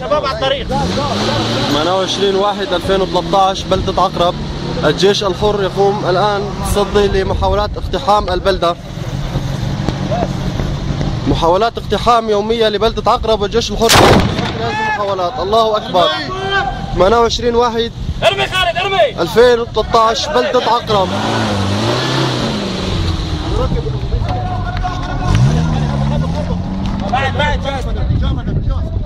شباب على الطريق. 28 واحد 2013 بلدة عقرب. الجيش الحر يقوم الآن تصدي لمحاولات اقتحام البلدة. محاولات اقتحام يومية لبلدة عقرب والجيش الحر. هذه المحاولات الله أكبر. 28 واحد ارمي خالد ارمي. 2013 بلدة عقرب. بعد بعد بعد.